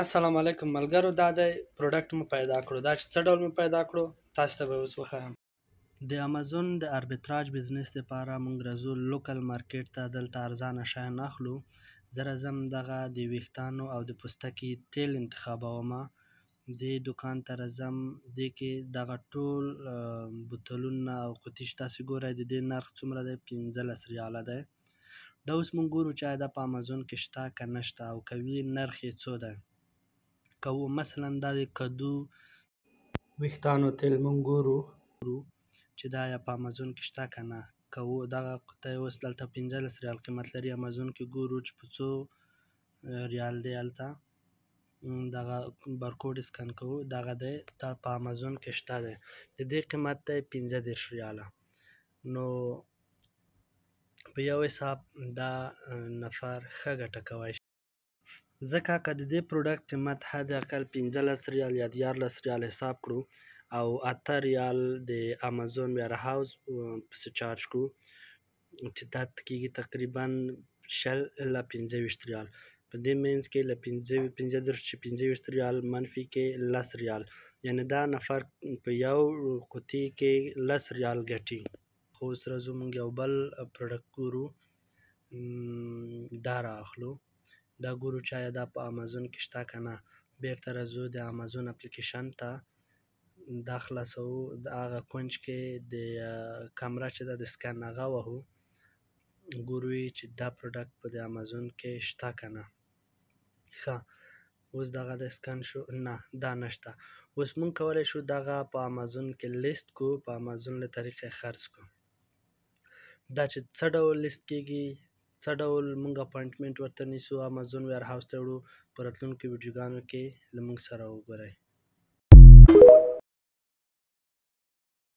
السلام علیکم ملګرو دا دی پروډکټ مو پیدا کړو دا چې څه ډول مو پیدا کړو تاسو ته به اوس وښایم د امازون د اربیتراج بزنس لپاره مونږ راځو لوکل مارکیټ ته دلته ارزانه شیان اخلو زه راځم دغه د ویښتانو او د پوستکي تیل انتخابوم دې دکان ته راځم دې کې دغه ټول بوتلونه او قوطي چې تاسو ګورئ د دې نرخ څومره دی پنځلس ریاله دی دا اوس مونږ ګورو چې آیا دا په امازون کې شته که نشته او که وي نرخ یې څو ده که و مثلا دا د کدو ویښتانو تیل مونږ ګورو چې دا یا په امازون کې شته که نه که و دغه قطعه اوس دلته 15 ریال قیمت لري امازون کې ګورو چې په څو ریال دی هلته دغه برکوډ سکن کوو دغه دی دا په امازون کې شته دی د دې قیمت دی 15 ریاله نو په یو حساب دا نفر ښه ګټه کوی شي. ځکه که د دې پروډکټ قیمت حد اقل 15 ریال یا 14 ریال حساب کړو او 8 ریال د امازون ویر هاوس پسې چارج کړو چې دا کیږي تقریبا 20 الی 25 ریال په دې مینځ کې له 25 چې 25 ریال منفي کې 10 ریال یعنې دا نفر په یو قوطي کې 10 ریال ګټي. خو سره زو مونږ یو بل پروډکټ ګورو دا را اخلو دا ګورو چې آیا دا په امازون کې شته که نه بیرته راځو د امازون اپلیکیشن ته دا خلاصو د هغه کونج کې د کمره چې ده د سکن هغه وهو ګورو یې چې دا پروډکټ په د امازون کې شته که نه ښه اوس دغه د سکن شو نه دا نشته اوس مونږ کولای شو دغه په امازون کې لیست کو په امازون له طریقې خرڅ کو دا چې څه ډول لیست کېږي څه ډول مونږ اپاینټمنټ ورته نیسو امازون ویر هاوس ته وړو په راتلونکو ویډیوګانو کې له مونږ سره وګورئ